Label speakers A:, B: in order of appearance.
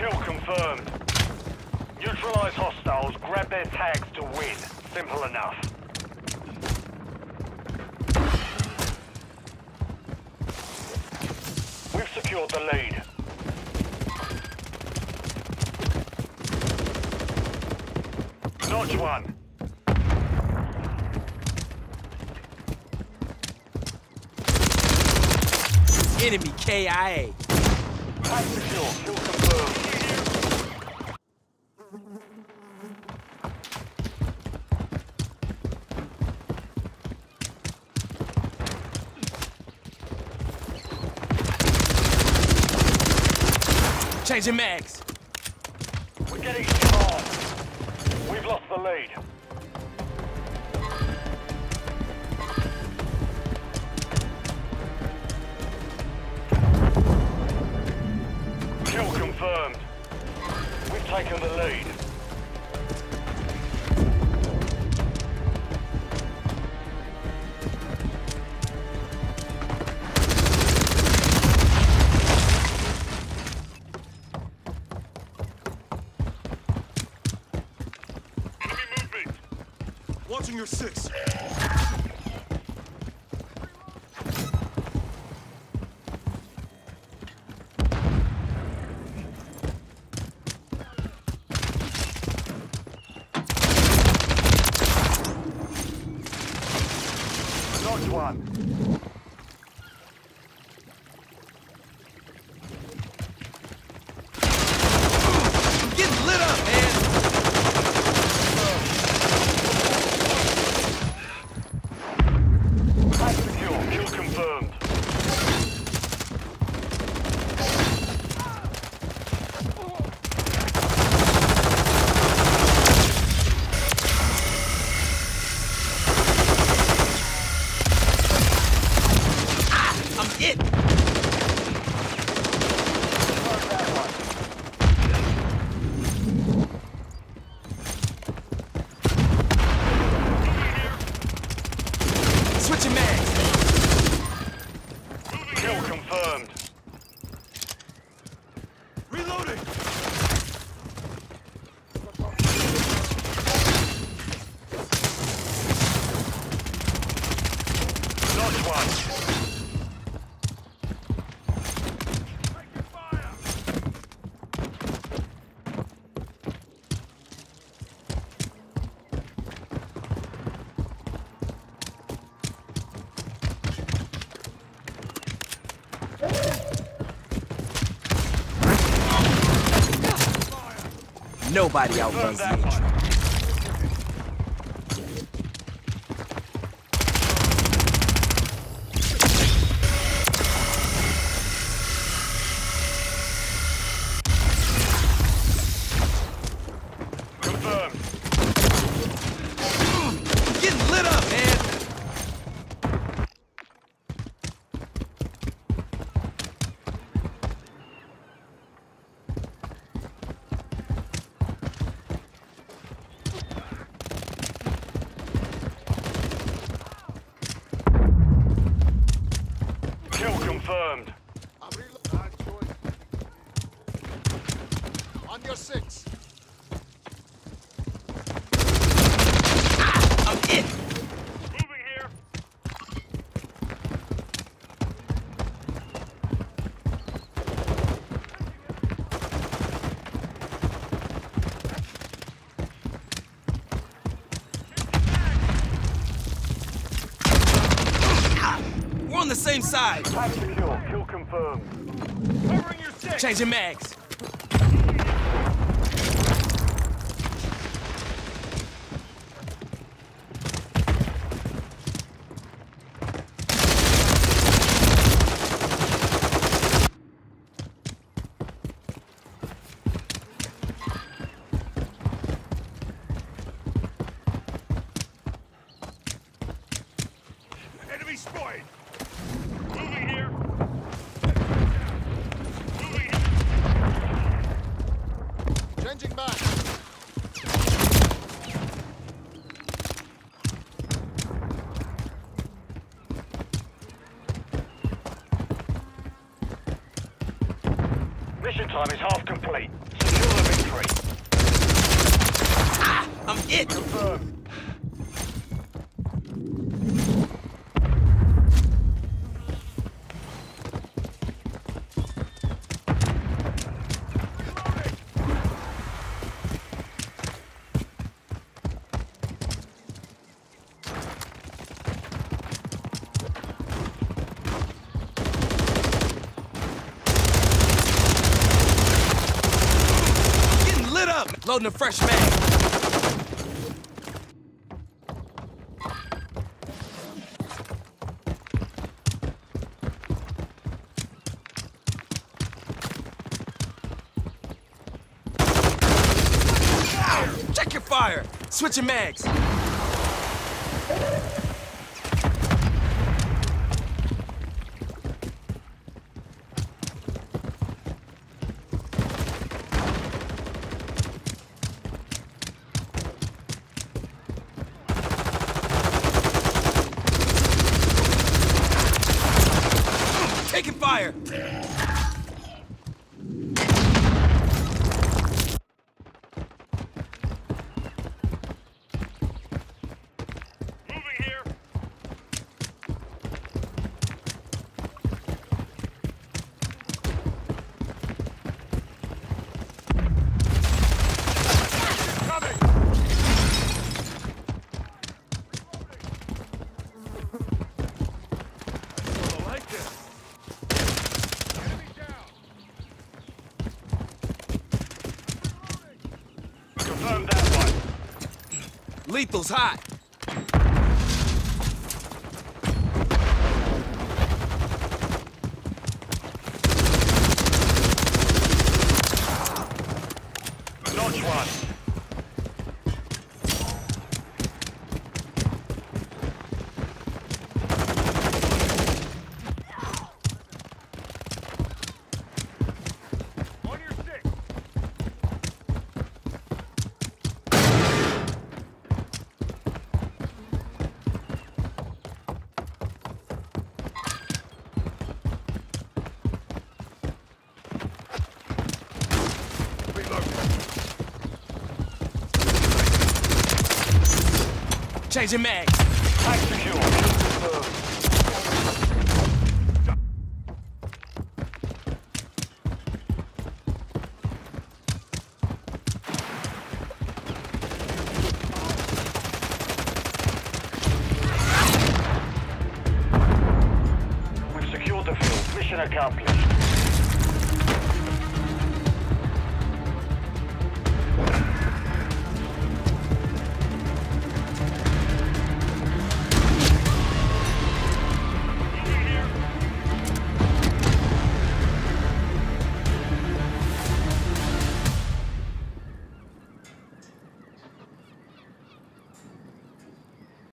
A: Kill confirmed. Neutralize hostiles, grab their tags to win. Simple enough. We've secured the lead. Notch one.
B: Enemy KIA.
A: Tag secure. Kill.
B: Changing mags.
A: We're getting hard. We've lost the lead. Confirmed. We've taken the lead.
C: Watching your six.
A: Notch one.
B: I'm getting lit up, man.
A: Tag secure. Kill confirmed.
B: I'm hit. Switching mags.
A: Kill
B: Nobody outruns
A: confirmed.
B: I'm
C: reloading. On your six.
B: I'm hit.
A: Moving here.
B: We're on the same side.
A: Kill confirmed. Covering your six.
B: Changing mags.
A: Mission time is half complete. Secure the victory.
B: Ah, I'm it.
A: Confirmed.
B: Loading a fresh mag. Check your fire. Switching mags. Lethal's hot. Changing mags.
A: Tag secure. We've secured the field. Mission accomplished.